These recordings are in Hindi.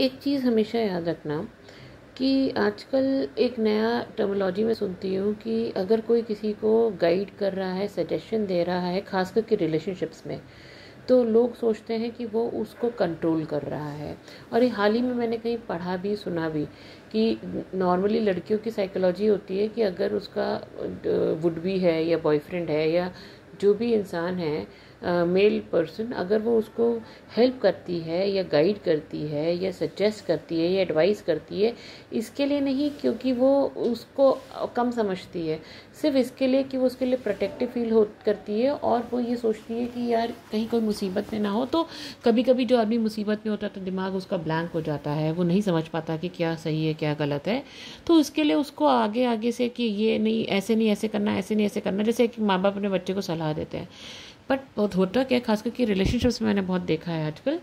एक चीज़ हमेशा याद रखना कि आजकल एक नया टर्मोलॉजी में सुनती हूँ कि अगर कोई किसी को गाइड कर रहा है सजेशन दे रहा है, खास करके रिलेशनशिप्स में तो लोग सोचते हैं कि वो उसको कंट्रोल कर रहा है। और ये हाल ही में मैंने कहीं पढ़ा भी, सुना भी कि नॉर्मली लड़कियों की साइकोलॉजी होती है कि अगर उसका वुड भी है या बॉयफ्रेंड है या जो भी इंसान है मेल पर्सन अगर वो उसको हेल्प करती है या गाइड करती है या सजेस्ट करती है या एडवाइस करती है, इसके लिए नहीं, क्योंकि वो उसको कम समझती है। सिर्फ़ इसके लिए कि वो उसके लिए प्रोटेक्टिव फील हो, करती है और वो ये सोचती है कि यार कहीं कोई मुसीबत में ना हो तो कभी कभी जो आदमी मुसीबत में होता है तो दिमाग उसका ब्लैंक हो जाता है, वो नहीं समझ पाता कि क्या सही है, क्या गलत है। तो उसके लिए उसको आगे आगे से कि ये नहीं, ऐसे नहीं, ऐसे करना, ऐसे नहीं, ऐसे करना, जैसे कि माँ बाप अपने बच्चे को सलाह देते हैं। बट बहुत होता क्या खास करके रिलेशनशिप्स में मैंने बहुत देखा है आजकल,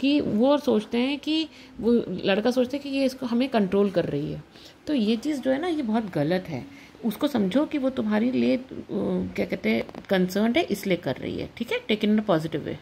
कि वो सोचते हैं कि वो लड़का सोचते हैं कि ये इसको हमें कंट्रोल कर रही है। तो ये चीज़ जो है ना, ये बहुत गलत है। उसको समझो कि वो तुम्हारे लिए क्या कहते हैं कंसर्न है, इसलिए कर रही है। ठीक है? Take in a positive way